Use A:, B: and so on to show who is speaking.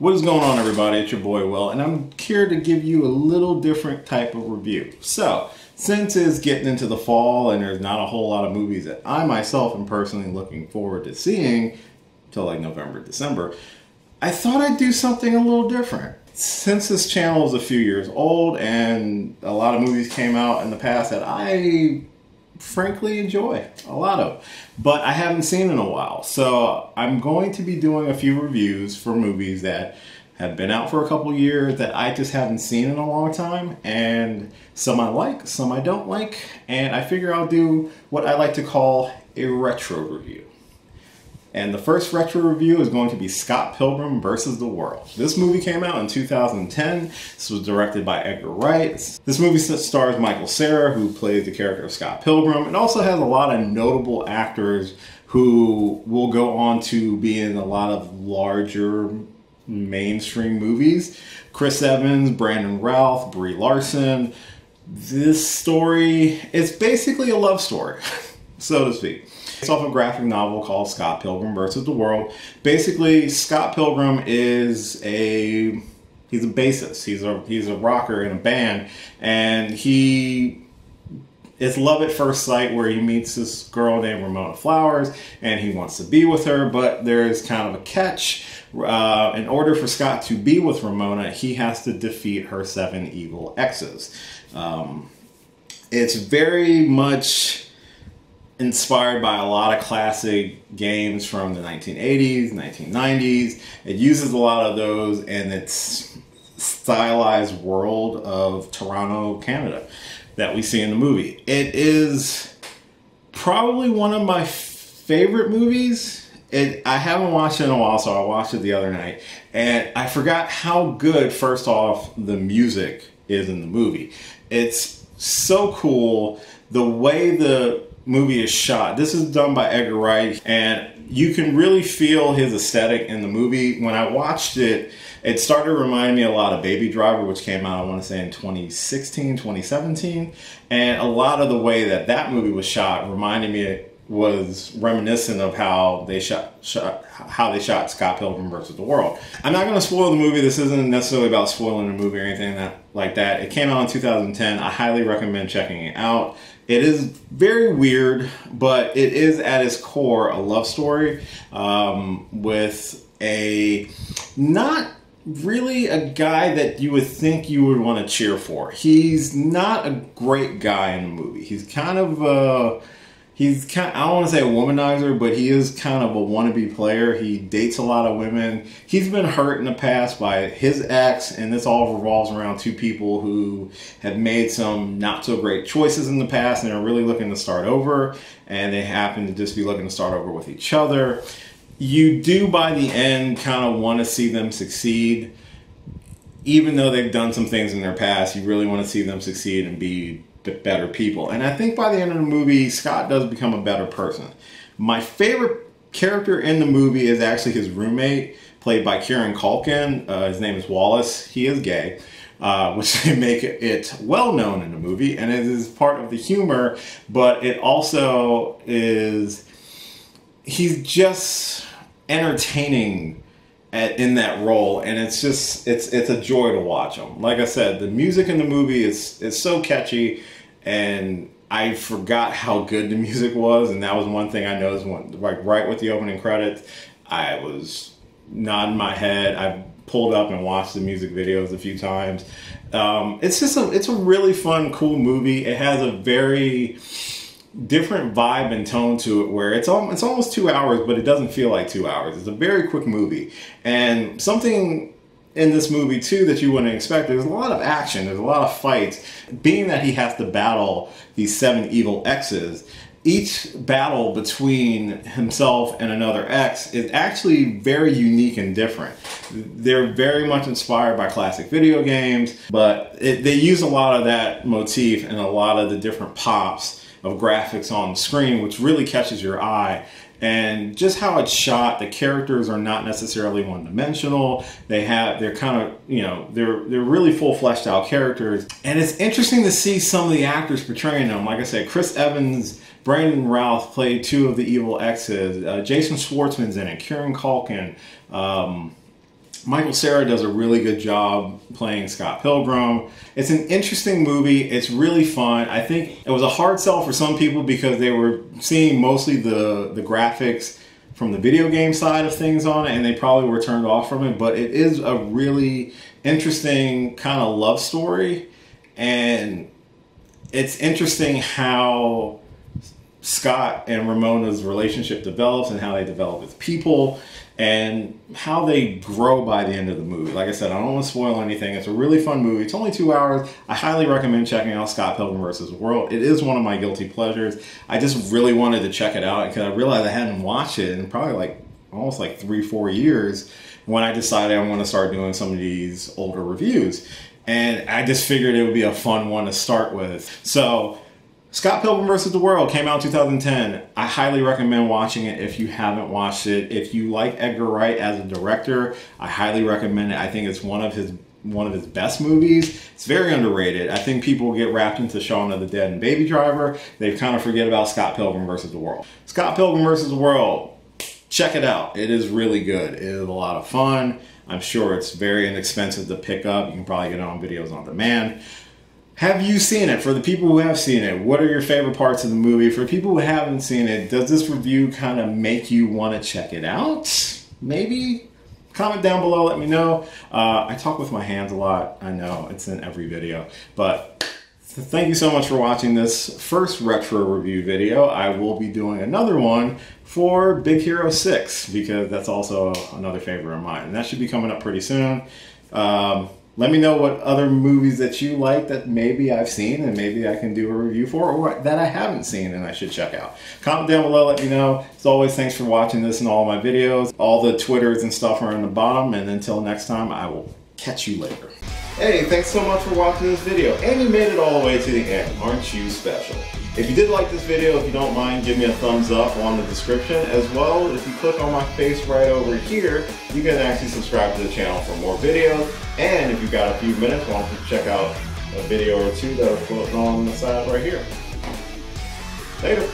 A: What is going on, everybody? It's your boy Will, and I'm here to give you a little different type of review. So, since it's getting into the fall and there's not a whole lot of movies that I myself am personally looking forward to seeing till like November, December, I thought I'd do something a little different. Since this channel is a few years old and a lot of movies came out in the past that I frankly enjoy a lot of, but I haven't seen in a while. So I'm going to be doing a few reviews for movies that have been out for a couple years that I just haven't seen in a long time, and some I like, some I don't like, and I figure I'll do what I like to call a retro review. And the first retro review is going to be Scott Pilgrim versus the World. This movie came out in 2010. This was directed by Edgar Wright. This movie stars Michael Cera, who plays the character of Scott Pilgrim. and also has a lot of notable actors who will go on to be in a lot of larger mainstream movies. Chris Evans, Brandon Routh, Brie Larson. This story is basically a love story, so to speak. It's off a graphic novel called Scott Pilgrim versus the World. Basically, Scott Pilgrim is a he's a bassist. He's a he's a rocker in a band, and he it's love at first sight where he meets this girl named Ramona Flowers and he wants to be with her, but there's kind of a catch. Uh, in order for Scott to be with Ramona, he has to defeat her seven evil exes. Um, it's very much inspired by a lot of classic games from the 1980s, 1990s. It uses a lot of those in its stylized world of Toronto, Canada that we see in the movie. It is probably one of my favorite movies. It, I haven't watched it in a while, so I watched it the other night, and I forgot how good, first off, the music is in the movie. It's so cool the way the movie is shot. This is done by Edgar Wright, and you can really feel his aesthetic in the movie. When I watched it, it started to remind me a lot of Baby Driver, which came out, I want to say, in 2016, 2017. And a lot of the way that that movie was shot reminded me was reminiscent of how they shot, shot, how they shot Scott Pilgrim versus the World. I'm not going to spoil the movie. This isn't necessarily about spoiling the movie or anything that like that. It came out in 2010. I highly recommend checking it out. It is very weird, but it is at its core a love story um, with a not really a guy that you would think you would want to cheer for. He's not a great guy in the movie. He's kind of uh, he's kind. I don't want to say a womanizer, but he is kind of a wannabe player. He dates a lot of women. He's been hurt in the past by his ex, and this all revolves around two people who have made some not so great choices in the past and are really looking to start over. And they happen to just be looking to start over with each other. You do by the end kind of want to see them succeed even though they've done some things in their past, you really want to see them succeed and be better people. And I think by the end of the movie, Scott does become a better person. My favorite character in the movie is actually his roommate, played by Kieran Culkin. Uh, his name is Wallace. He is gay. Uh, which they make it well known in the movie, and it is part of the humor, but it also is. He's just entertaining at, in that role, and it's just it's it's a joy to watch him. Like I said, the music in the movie is is so catchy, and I forgot how good the music was, and that was one thing I noticed when like right with the opening credits, I was nodding my head. I pulled up and watched the music videos a few times. Um, it's just a it's a really fun, cool movie. It has a very different vibe and tone to it where it's all, it's almost two hours but it doesn't feel like two hours. It's a very quick movie. And something in this movie too that you wouldn't expect there's a lot of action. There's a lot of fights. Being that he has to battle these seven evil exes each battle between himself and another ex is actually very unique and different. They're very much inspired by classic video games, but it, they use a lot of that motif and a lot of the different pops of graphics on the screen, which really catches your eye. And just how it's shot, the characters are not necessarily one dimensional. They have, they're kind of, you know, they're they're really full fleshed out characters. And it's interesting to see some of the actors portraying them. Like I said, Chris Evans, Brandon Routh played two of the evil exes. Uh, Jason Schwartzman's in it. Kieran Culkin. Um, Michael Cera does a really good job playing Scott Pilgrim. It's an interesting movie. It's really fun. I think it was a hard sell for some people because they were seeing mostly the the graphics from the video game side of things on it and they probably were turned off from it, but it is a really interesting kind of love story and it's interesting how Scott and Ramona's relationship develops and how they develop as people and how they grow by the end of the movie. Like I said, I don't want to spoil anything. It's a really fun movie. It's only two hours. I highly recommend checking out Scott Pilgrim vs. World. It is one of my guilty pleasures. I just really wanted to check it out because I realized I hadn't watched it in probably like almost like three, four years when I decided I want to start doing some of these older reviews. And I just figured it would be a fun one to start with. So Scott Pilgrim vs. the World came out in 2010. I highly recommend watching it if you haven't watched it. If you like Edgar Wright as a director, I highly recommend it. I think it's one of his one of his best movies. It's very underrated. I think people get wrapped into Shaun of the Dead and Baby Driver. They kind of forget about Scott Pilgrim vs. the World. Scott Pilgrim vs. the World. Check it out. It is really good. It is a lot of fun. I'm sure it's very inexpensive to pick up. You can probably get it on videos on demand. Have you seen it? For the people who have seen it, what are your favorite parts of the movie? For people who haven't seen it, does this review kind of make you want to check it out? Maybe? Comment down below, let me know. Uh, I talk with my hands a lot. I know, it's in every video. But thank you so much for watching this first retro review video. I will be doing another one for Big Hero 6 because that's also another favorite of mine. And that should be coming up pretty soon. Um, let me know what other movies that you like that maybe I've seen and maybe I can do a review for or that I haven't seen and I should check out. Comment down below, let me know. As always, thanks for watching this and all my videos. All the Twitters and stuff are in the bottom and until next time, I will catch you later. Hey, thanks so much for watching this video and you made it all the way to the end. Aren't you special? If you did like this video, if you don't mind, give me a thumbs up on the description. As well, if you click on my face right over here, you can actually subscribe to the channel for more videos. And if you've got a few minutes, why don't you check out a video or two that are floating on the side right here. Later.